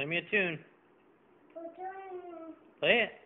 Play me a tune. Play it.